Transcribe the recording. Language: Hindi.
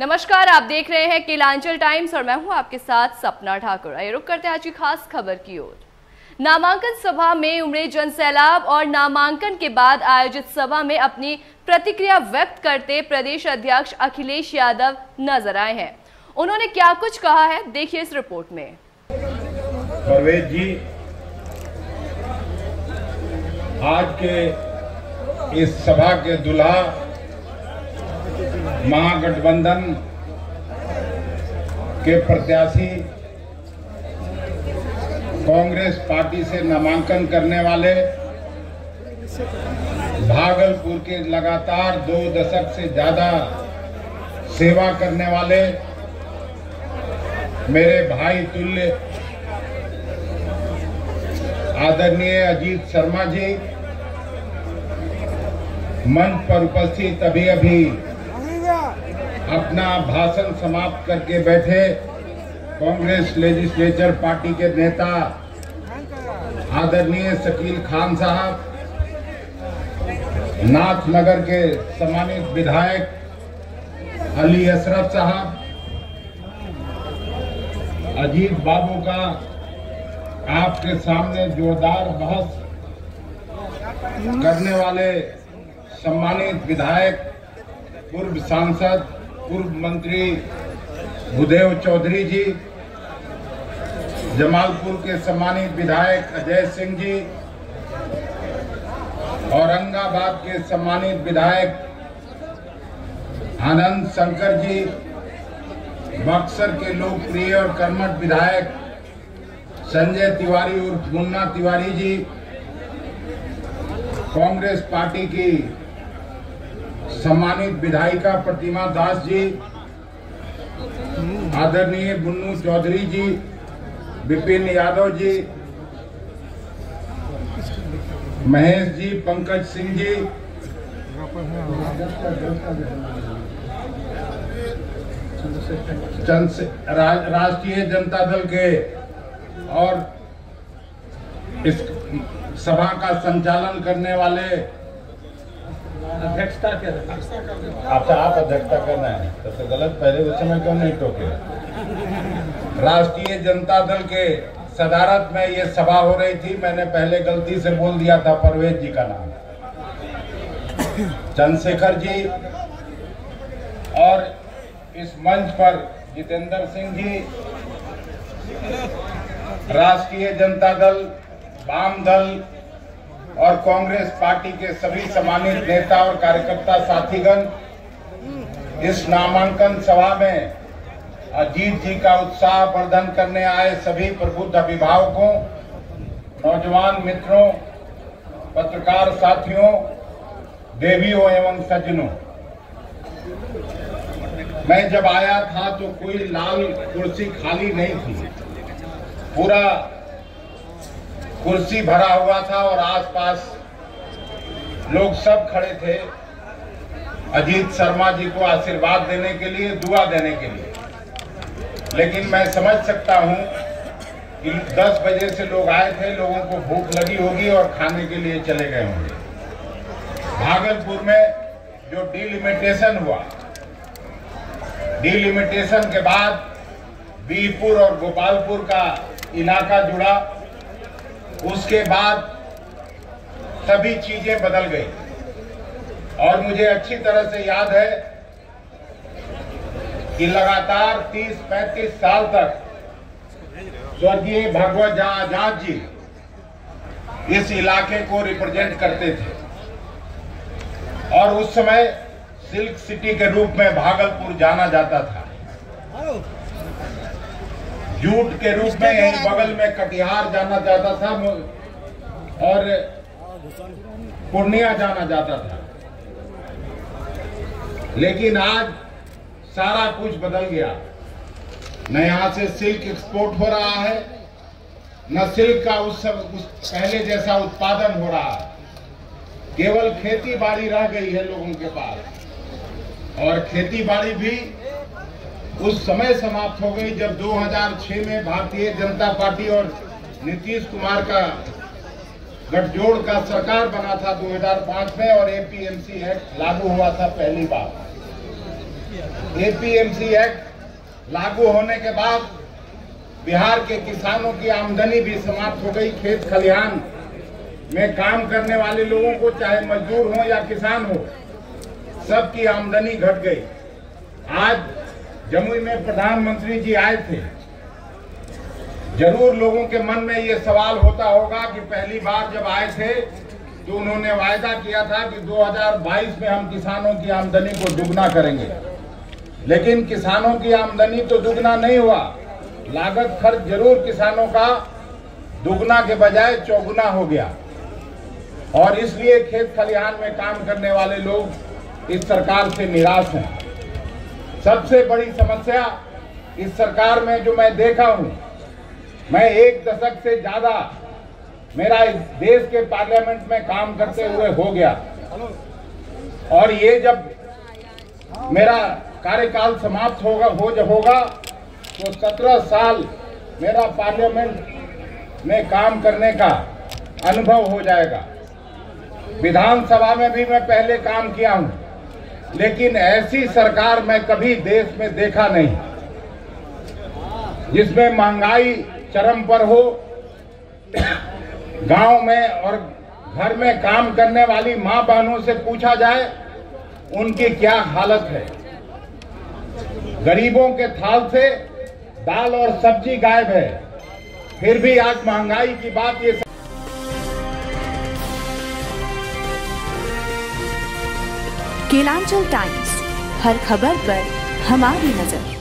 नमस्कार, आप देख रहे हैं केलांचल टाइम्स और मैं हूँ आपके साथ सपना ठाकुर। आइए रुक करते हैं आज की खास खबर की ओर। नामांकन सभा में उमड़े जन सैलाब और नामांकन के बाद आयोजित सभा में अपनी प्रतिक्रिया व्यक्त करते प्रदेश अध्यक्ष अखिलेश यादव नज़र आए हैं। उन्होंने क्या कुछ कहा है, देखिए इस रिपोर्ट में। परवेज जी, आज के इस सभा के दुल्हा महागठबंधन के प्रत्याशी कांग्रेस पार्टी से नामांकन करने वाले भागलपुर के लगातार दो दशक से ज़्यादा सेवा करने वाले मेरे भाई तुल्य, आदरणीय अजीत शर्मा जी, मंच पर उपस्थित अभी अभी अपना भाषण समाप्त करके बैठे कांग्रेस लेजिस्लेचर पार्टी के नेता, आदरणीय शकील खान साहब, नाथनगर के सम्मानित विधायक अली अशरफ साहब, अजीत बाबू का आपके सामने जोरदार बहस करने वाले सम्मानित विधायक, पूर्व सांसद पूर्व मंत्री भूदेव चौधरी जी, जमालपुर के सम्मानित विधायक अजय सिंह जी, औरंगाबाद के सम्मानित विधायक आनंद शंकर जी, बक्सर के लोकप्रिय और कर्मठ विधायक संजय तिवारी उर्फ़ मुन्ना तिवारी जी, कांग्रेस पार्टी की सम्मानित विधायिका प्रतिमा दास जी, आदरणीय बुन्नू चौधरी जी, विपिन यादव जी, महेश जी, पंकज सिंह जी राष्ट्रीय जनता दल के और इस सभा का संचालन करने वाले अध्यक्षता आपसे आप अध्यक्षता करना है। सबसे गलत, पहले उस समय क्यों नहीं टोके? राष्ट्रीय जनता दल के सदारत में ये सभा हो रही थी, मैंने पहले गलती से बोल दिया था, परवेज जी का नाम। चंद्रशेखर जी और इस मंच पर जितेंद्र सिंह जी, राष्ट्रीय जनता दल, वाम दल और कांग्रेस पार्टी के सभी सम्मानित नेता और कार्यकर्ता साथीगण, इस नामांकन सभा में अजीत जी का उत्साह वर्धन करने आए सभी प्रबुद्ध अभिभावकों, नौजवान मित्रों, पत्रकार साथियों, देवियों एवं सज्जनों। मैं जब आया था तो कोई लाल कुर्सी खाली नहीं थी। पूरा कुर्सी भरा हुआ था और आसपास लोग सब खड़े थे अजीत शर्मा जी को आशीर्वाद देने के लिए, दुआ देने के लिए। लेकिन मैं समझ सकता हूँ कि 10 बजे से लोग आए थे, लोगों को भूख लगी होगी और खाने के लिए चले गए होंगे। भागलपुर में जो डिलिमिटेशन हुआ, डिलिमिटेशन के बाद बीरपुर और गोपालपुर का इलाका जुड़ा। उसके बाद सभी चीज़ें बदल गई। और मुझे अच्छी तरह से याद है कि लगातार 30-35 साल तक स्वर्गीय भगवत आज़ाद जी इस इलाके को रिप्रेजेंट करते थे। और उस समय सिल्क सिटी के रूप में भागलपुर जाना जाता था। जूट के रूप में यही बगल में कटिहार जाना जाता था और पूर्णिया जाना जाता था। लेकिन आज सारा कुछ बदल गया। न यहाँ से सिल्क एक्सपोर्ट हो रहा है न सिल्क का उस, सब, उस पहले जैसा उत्पादन हो रहा है। केवल खेती बाड़ी रह गई है लोगों के पास। और खेती बाड़ी भी उस समय समाप्त हो गई जब 2006 में भारतीय जनता पार्टी और नीतीश कुमार का गठजोड़ का सरकार बना था 2005 में और एपीएमसी एक्ट लागू हुआ था पहली बार। एपीएमसी एक्ट लागू होने के बाद बिहार के किसानों की आमदनी भी समाप्त हो गई। खेत खलिहान में काम करने वाले लोगों को, चाहे मजदूर हो या किसान हो, सबकी आमदनी घट गई। आज जमुई में प्रधानमंत्री जी आए थे, ज़रूर लोगों के मन में ये सवाल होता होगा कि पहली बार जब आए थे तो उन्होंने वायदा किया था कि 2022 में हम किसानों की आमदनी को दुगना करेंगे। लेकिन किसानों की आमदनी तो दुगना नहीं हुआ। लागत खर्च ज़रूर किसानों का दुगना के बजाय चौगुना हो गया। और इसलिए खेत खलिहान में काम करने वाले लोग इस सरकार से निराश हैं। सबसे बड़ी समस्या इस सरकार में जो मैं देखा हूँ, मैं एक दशक से ज़्यादा मेरा इस देश के पार्लियामेंट में काम करते हुए हो गया। और ये जब मेरा कार्यकाल समाप्त होगा, हो जब होगा तो सत्रह साल मेरा पार्लियामेंट में काम करने का अनुभव हो जाएगा। विधानसभा में भी मैं पहले काम किया हूँ। लेकिन ऐसी सरकार मैं कभी देश में देखा नहीं। जिसमें महँगाई चरम पर हो, गाँव में और घर में काम करने वाली माँ बहनों से पूछा जाए, उनकी क्या हालत है? गरीबों के थाल से दाल और सब्ज़ी गायब है। फिर भी आज महँगाई की बात ये केलांचल टाइम्स हर खबर पर हमारी नज़र।